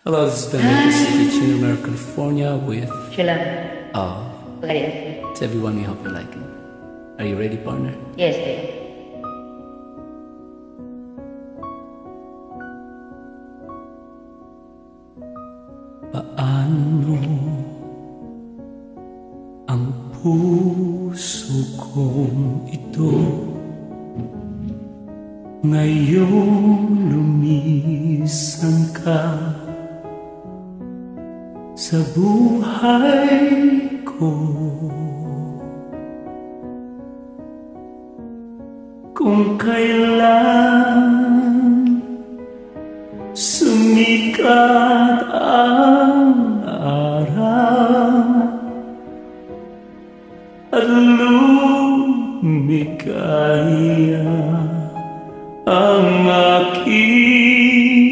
Hello, this is Ben City, Chinamere, California with uh, Yes, it's everyone we hope you like it. Are you ready, partner? yes, dear. Paano ang puso kong ito Ngayong lumisan ka sa buhay ko. Kung kailan sumikat ang araw at lumikaya ang aking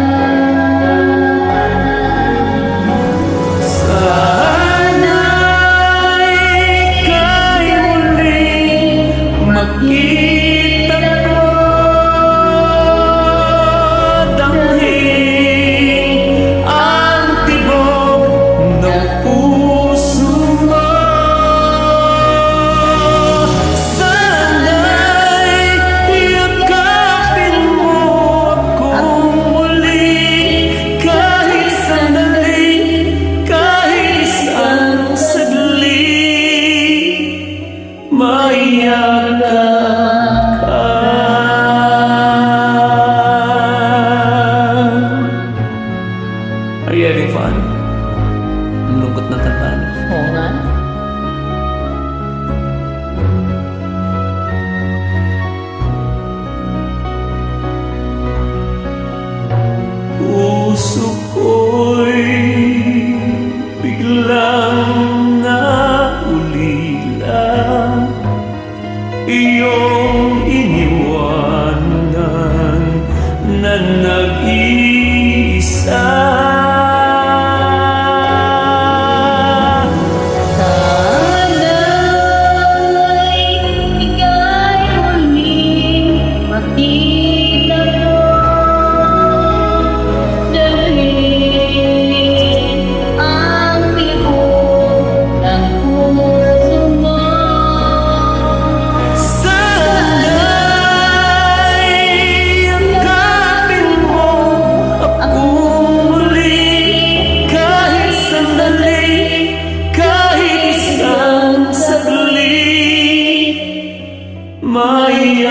nag-iisa mây